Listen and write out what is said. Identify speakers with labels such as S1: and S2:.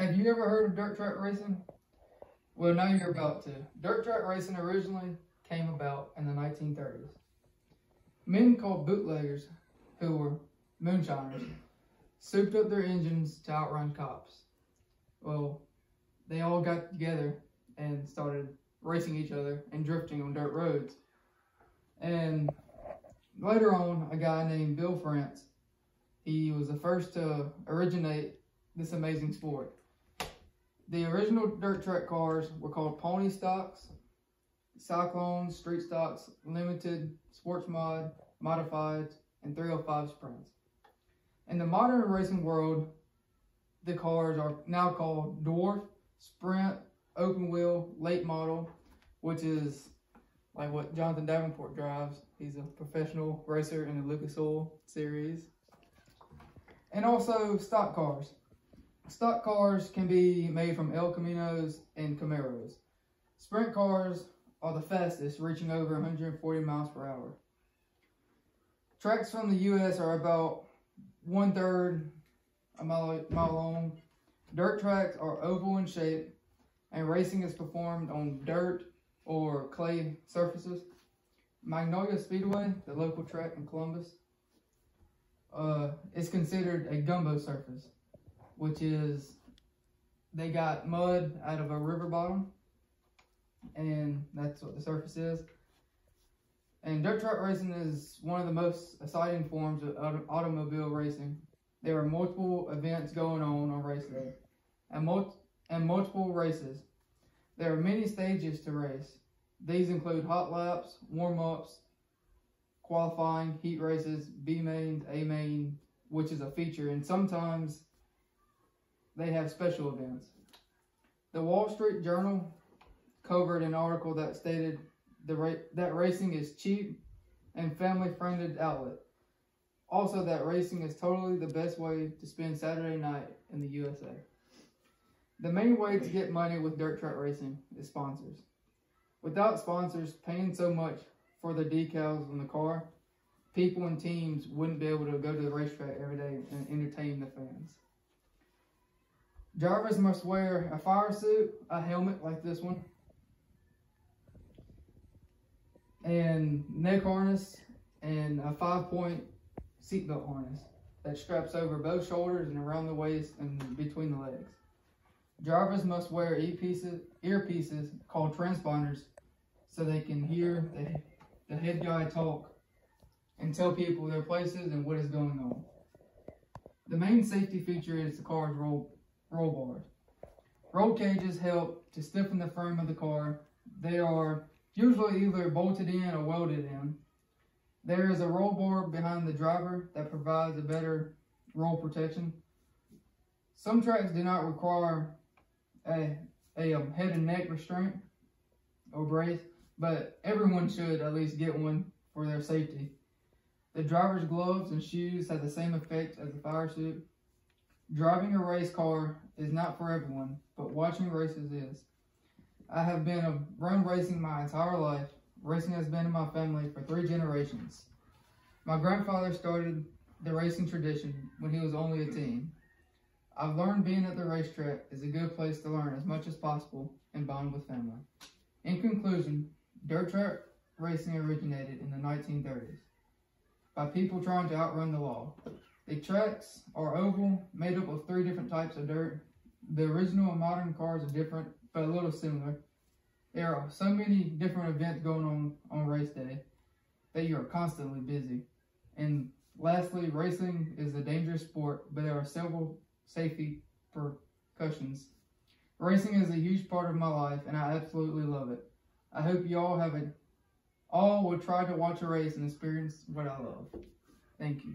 S1: Have you ever heard of dirt track racing? Well, now you're about to. Dirt track racing originally came about in the 1930s. Men called bootleggers, who were moonshiners, souped up their engines to outrun cops. Well, they all got together and started racing each other and drifting on dirt roads. And later on, a guy named Bill France, he was the first to originate this amazing sport. The original dirt track cars were called pony stocks, cyclones, street stocks, limited, sports mod, modified, and 305 sprints. In the modern racing world, the cars are now called dwarf, sprint, open wheel, late model, which is like what Jonathan Davenport drives. He's a professional racer in the Lucas Oil series. And also stock cars. Stock cars can be made from El Caminos and Camaros. Sprint cars are the fastest, reaching over 140 miles per hour. Tracks from the U.S. are about one third a mile, mile long. Dirt tracks are oval in shape, and racing is performed on dirt or clay surfaces. Magnolia Speedway, the local track in Columbus, uh, is considered a gumbo surface, which is they got mud out of a river bottom, and that's what the surface is. And dirt track racing is one of the most exciting forms of automobile racing. There are multiple events going on on race day, and, mul and multiple races. There are many stages to race. These include hot laps, warm-ups, qualifying, heat races, B main, A main, which is a feature, and sometimes they have special events. The Wall Street Journal covered an article that stated the ra that racing is cheap and family-friendly outlet. Also, that racing is totally the best way to spend Saturday night in the USA. The main way to get money with dirt track racing is sponsors. Without sponsors paying so much for the decals on the car, people and teams wouldn't be able to go to the racetrack every day and entertain the fans. Drivers must wear a fire suit, a helmet like this one, and neck harness, and a five-point seatbelt harness that straps over both shoulders and around the waist and between the legs. Drivers must wear earpieces, earpieces called transponders so they can hear the, the head guy talk and tell people their places and what is going on. The main safety feature is the car's roll, roll bars. Roll cages help to stiffen the frame of the car. They are usually either bolted in or welded in. There is a roll bar behind the driver that provides a better roll protection. Some tracks do not require a, a um, head and neck restraint or brace, but everyone should at least get one for their safety. The driver's gloves and shoes have the same effect as the fire suit. Driving a race car is not for everyone, but watching races is. I have been a run racing my entire life. Racing has been in my family for three generations. My grandfather started the racing tradition when he was only a teen. I've learned being at the racetrack is a good place to learn as much as possible and bond with family. In conclusion, dirt track racing originated in the 1930s by people trying to outrun the law. The tracks are oval, made up of three different types of dirt. The original and modern cars are different, but a little similar. There are so many different events going on on race day that you are constantly busy. And lastly, racing is a dangerous sport, but there are several safety precautions. Racing is a huge part of my life, and I absolutely love it. I hope you all have it. All will try to watch a race and experience what I love. Thank you.